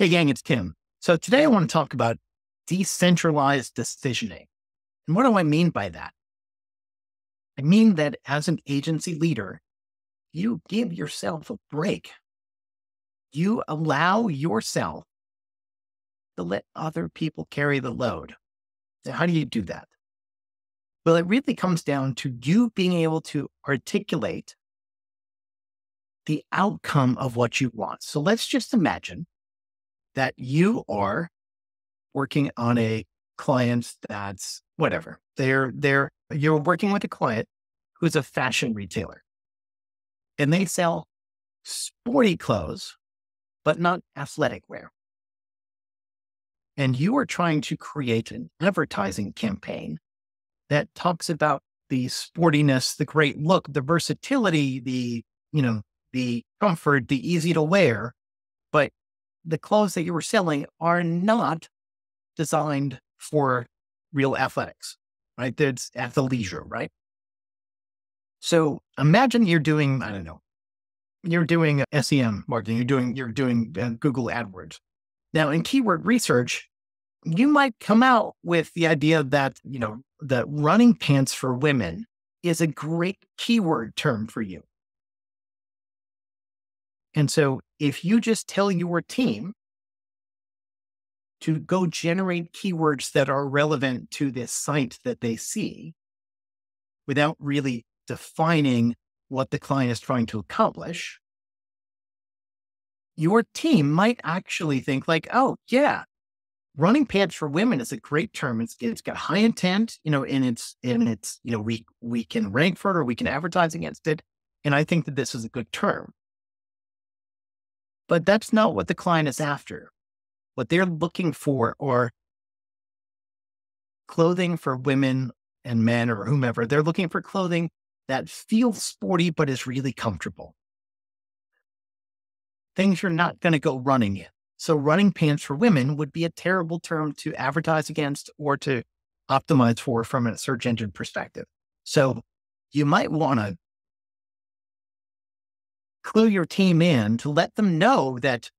Hey, gang, it's Tim. So today I want to talk about decentralized decisioning. And what do I mean by that? I mean that as an agency leader, you give yourself a break. You allow yourself to let other people carry the load. Now, how do you do that? Well, it really comes down to you being able to articulate the outcome of what you want. So let's just imagine that you are working on a client that's whatever. They're they're you're working with a client who's a fashion retailer. And they sell sporty clothes, but not athletic wear. And you are trying to create an advertising campaign that talks about the sportiness, the great look, the versatility, the, you know, the comfort, the easy to wear. But the clothes that you were selling are not designed for real athletics, right? That's athleisure, right? So imagine you're doing, I don't know, you're doing SEM marketing, you're doing, you're doing uh, Google AdWords. Now in keyword research, you might come out with the idea that, you know, that running pants for women is a great keyword term for you. And so if you just tell your team to go generate keywords that are relevant to this site that they see without really defining what the client is trying to accomplish, your team might actually think like, oh yeah, running pants for women is a great term. It's it's got high intent, you know, and it's and it's, you know, we we can rank for it or we can advertise against it. And I think that this is a good term. But that's not what the client is after. What they're looking for are clothing for women and men or whomever. They're looking for clothing that feels sporty but is really comfortable. Things you're not going to go running in. So, running pants for women would be a terrible term to advertise against or to optimize for from a search engine perspective. So, you might want to clue your team in to let them know that,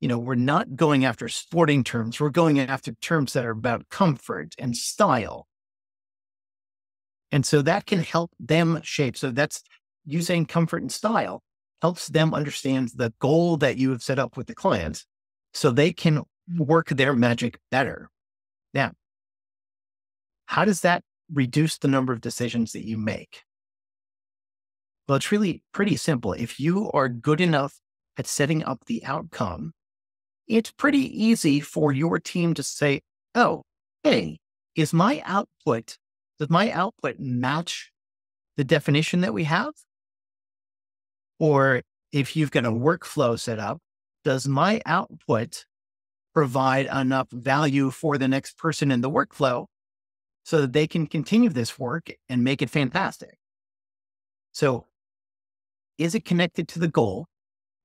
you know, we're not going after sporting terms. We're going after terms that are about comfort and style. And so that can help them shape. So that's using comfort and style helps them understand the goal that you have set up with the client so they can work their magic better. Now, how does that reduce the number of decisions that you make? Well, it's really pretty simple. If you are good enough at setting up the outcome, it's pretty easy for your team to say, oh, hey, is my output, does my output match the definition that we have? Or if you've got a workflow set up, does my output provide enough value for the next person in the workflow so that they can continue this work and make it fantastic? So is it connected to the goal?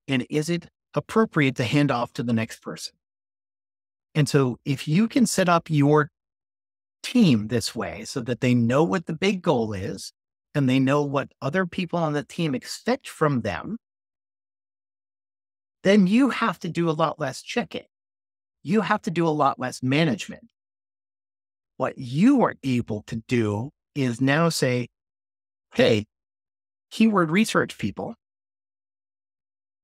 And is it appropriate to hand off to the next person? And so if you can set up your team this way so that they know what the big goal is and they know what other people on the team expect from them, then you have to do a lot less checking. You have to do a lot less management. What you are able to do is now say, Hey, keyword research people,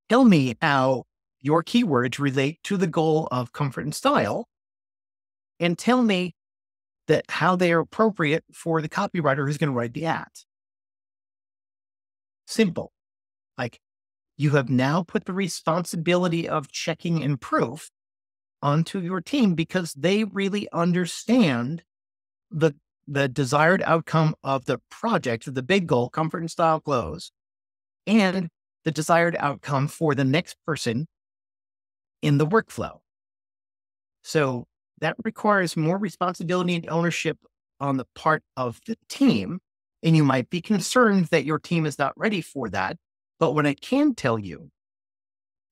tell me how your keywords relate to the goal of comfort and style, and tell me that how they are appropriate for the copywriter who's going to write the ad. Simple. Like you have now put the responsibility of checking and proof onto your team because they really understand the the desired outcome of the project, the big goal, comfort and style clothes, and the desired outcome for the next person in the workflow. So that requires more responsibility and ownership on the part of the team. And you might be concerned that your team is not ready for that. But what I can tell you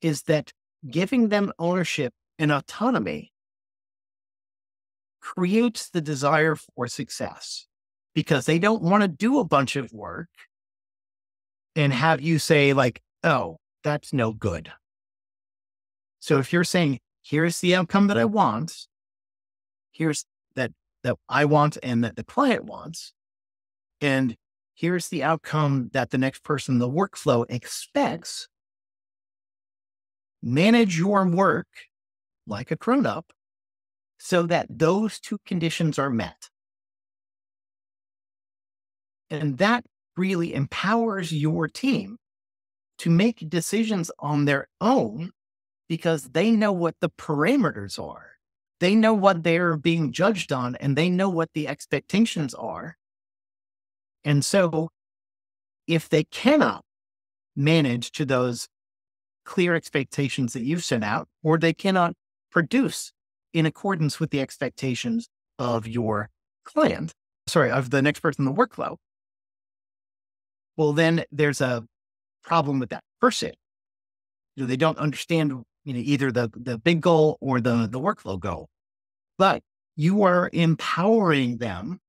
is that giving them ownership and autonomy creates the desire for success because they don't want to do a bunch of work and have you say, like, oh, that's no good. So if you're saying, here's the outcome that I want. Here's that that I want and that the client wants. And here's the outcome that the next person in the workflow expects. Manage your work like a grown up so that those two conditions are met. And that really empowers your team to make decisions on their own because they know what the parameters are. They know what they're being judged on and they know what the expectations are. And so, if they cannot manage to those clear expectations that you've set out, or they cannot produce in accordance with the expectations of your client, sorry, of the next person in the workflow, well, then there's a problem with that person. You know, they don't understand, you know, either the, the big goal or the, the workflow goal, but you are empowering them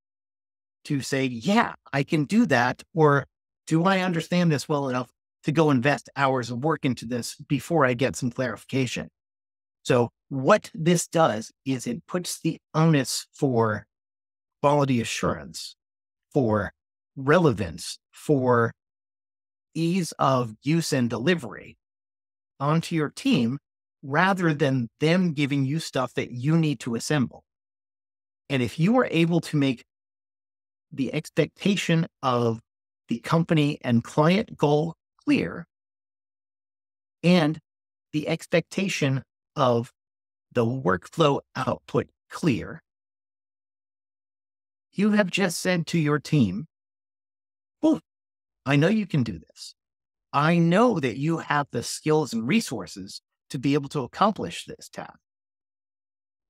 to say, yeah, I can do that. Or do I understand this well enough to go invest hours of work into this before I get some clarification? So what this does is it puts the onus for quality assurance, for relevance, for ease of use and delivery onto your team rather than them giving you stuff that you need to assemble. And if you are able to make the expectation of the company and client goal clear and the expectation of the workflow output clear, you have just said to your team, well, I know you can do this. I know that you have the skills and resources to be able to accomplish this task.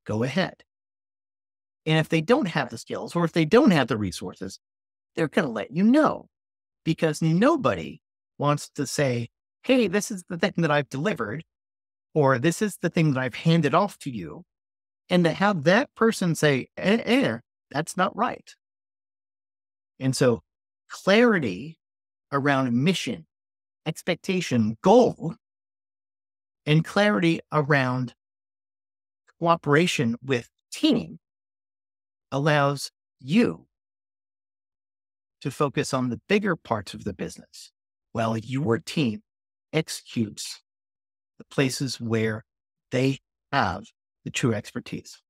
Go ahead. And if they don't have the skills or if they don't have the resources, they're going to let you know because nobody wants to say, Hey, this is the thing that I've delivered, or this is the thing that I've handed off to you. And to have that person say, eh, eh, that's not right. And so clarity around mission, expectation, goal, and clarity around cooperation with team allows you to focus on the bigger parts of the business while your team executes the places where they have the true expertise.